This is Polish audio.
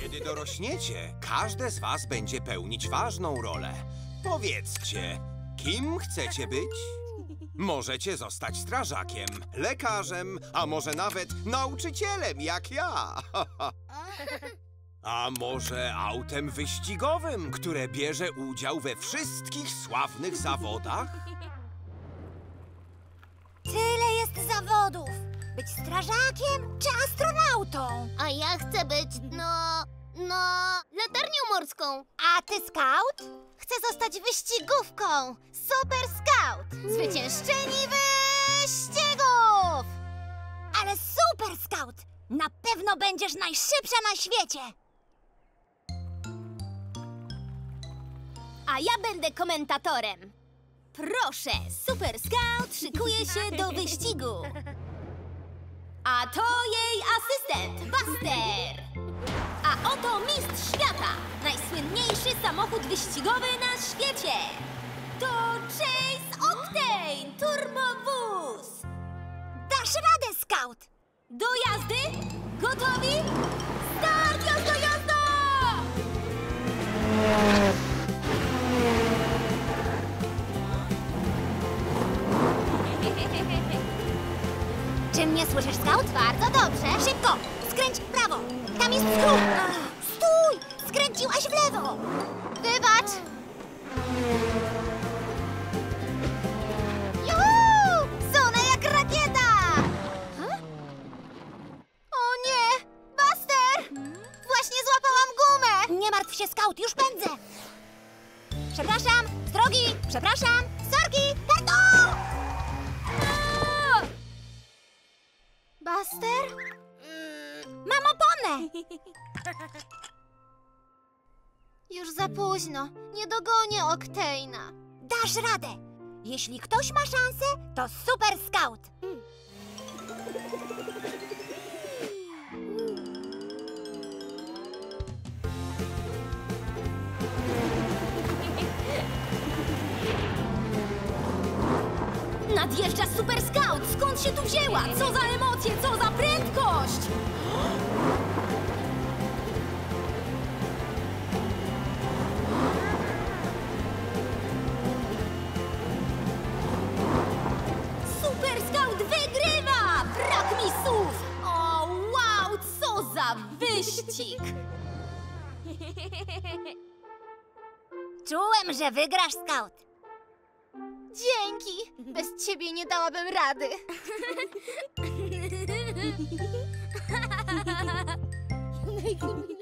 Kiedy dorośniecie, każde z was będzie pełnić ważną rolę. Powiedzcie, kim chcecie być? Możecie zostać strażakiem, lekarzem, a może nawet nauczycielem, jak ja. A może autem wyścigowym, które bierze udział we wszystkich sławnych zawodach? Tyle jest zawodów. Być strażakiem czy astronautą? A ja chcę być, no, no, latarnią morską. A ty scout? Chcę zostać wyścigówką. Super scout. Zwyciężczyni wyścigów. Ale super scout. Na pewno będziesz najszybsza na świecie. A ja będę komentatorem. Proszę, Super Scout szykuje się do wyścigu. A to jej asystent, Buster. A oto mistrz świata, najsłynniejszy samochód wyścigowy na świecie. To Chase Octane, turbowóz. Dasz radę, scout. Do jazdy? Gotowi? Mnie słyszysz, scout? Bardzo dobrze. Szybko, skręć w prawo. Tam jest skrót. Stój! Skręciłaś w lewo. Wybacz. Juhu! Jak rakieta! O nie! Buster! Właśnie złapałam gumę! Nie martw się, scout, już pędzę. Przepraszam, drogi, przepraszam, Buster? Mam oponę! Już za późno. Nie dogonię Octane'a. Dasz radę! Jeśli ktoś ma szansę, to super scout! Nadjeżdża Super Scout! Skąd się tu wzięła? Co za emocje, co za prędkość! Super Scout wygrywa! Brak mi słów! O, wow, co za wyścig! Czułem, że wygrasz, scout. Dzięki! Bez ciebie nie dałabym rady.